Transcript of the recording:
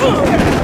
跳